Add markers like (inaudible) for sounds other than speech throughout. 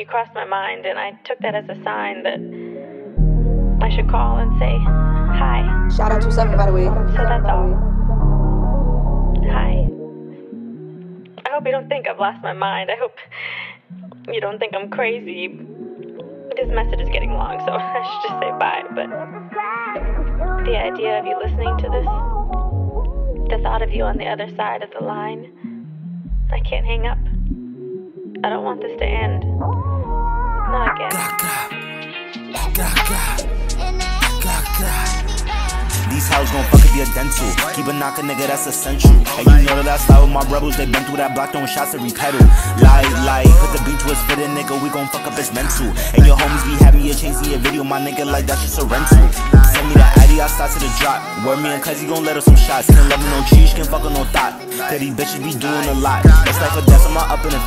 you crossed my mind, and I took that as a sign that I should call and say hi. Shout out to Seven, by the way. So that's all. Hi. I hope you don't think I've lost my mind. I hope you don't think I'm crazy. This message is getting long, so (laughs) I should just say bye. But the idea of you listening to this, the thought of you on the other side of the line, I can't hang up. I don't want this to end. Not again. These hoes gon' fuck if you're dental. Keep a knocker, nigga, that's essential. And you know that I style with my rebels, they been through that block, throwing shots every pedal. Lie, lie, put the beat to a spitter, nigga, we gon' fuck up his mental. And your homies be having you chasing your video, my nigga, like that's just a rental. I start to the drop. Word me and Cuzzy gon' let her some shots. Can't love me no cheese, can't fuck her no thought. Cause these bitches be doing a lot. It's like a death, I'm up in the.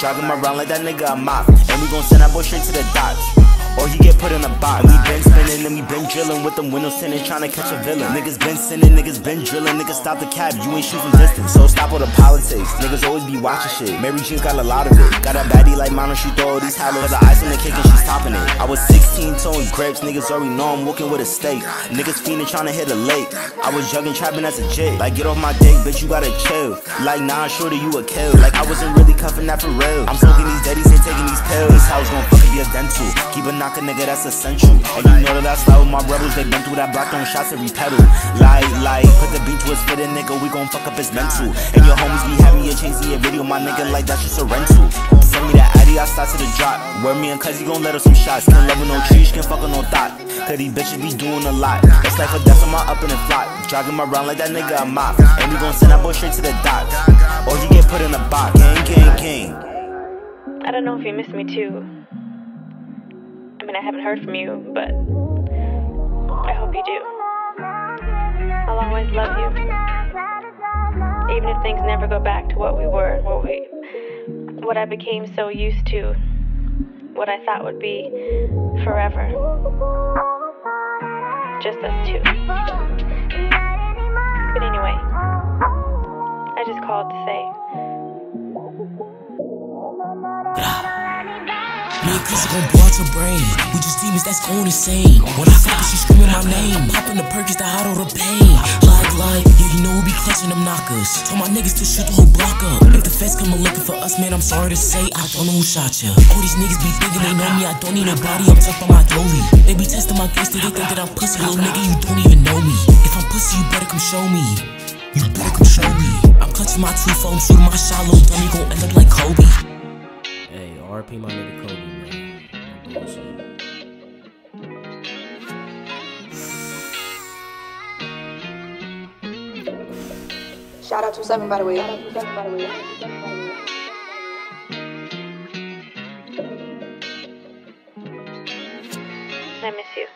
Drag him around like that nigga a mop. And we gon' send that boy straight to the dots or he get put in a box. We been spinning and we been drilling with them windows tinted, trying to catch a villain. Niggas been sinning, niggas been drilling, niggas stop the cab, you ain't shooting distance. So stop all the politics, niggas always be watching shit. Mary Jane got a lot of it. Got a baddie like Mono, she throw all these hollows. The ice in the cake and she's topping it. I was 16 towing grapes, niggas already know I'm walking with a steak. Niggas fiending trying to hit a lake. I was jugging trapping as a jig. Like get off my dick, bitch, you gotta chill. Like nah, shorty, you a kill. Like I wasn't really cuffing that for real. I'm smoking these daddies and taking these pills. This house gon' fucking be a dental. Keep a nigga, that's essential. And you know that I style with my rebels, they been through that block, throwing shots every pedal. Lie, lie, put the beat to his fit, nigga, we gon' fuck up his mental. And your homies be having you chasing your video, my nigga, like that's just a rental. Send me that Addy, I start to the drop. Word me and Cuzzy gon' let her some shots. Can't love her no trees, can't fuck her no thought. Cause these bitches be doing a lot. That's like a death on my up in the flop. Drag him around like that nigga a mop. And we gon' send that boy straight to the dock. Or he get put in a box. Gang, gang, gang. I don't know if you miss me too. I mean, I haven't heard from you, but I hope you do. I'll always love you. Even if things never go back to what we were, what we what I became so used to, what I thought would be forever. Just us two. But anyway, I just called to say Niggas gon' blow your brain. We just demons that's going insane. When I fuck she screaming my name. Popping the perkins to hide all the pain. Like, like, yeah, you know we be clutching them knockers. Told my niggas to shoot the whole block up. If the feds come looking for us, man, I'm sorry to say, I don't know who shot ya. All these niggas be thinking they know me, I don't need nobody, I'm tough by my dolly. They be testing my case, they think that I'm pussy, little nigga, you don't even know me. If I'm pussy, you better come show me. You better come show me. I'm clutching my two phones, shooting my shot, little dummy gon' end up like Kobe. Hey, RP my nigga Kobe, man. No bullshit. Shout out to Seven, by the way. I miss you.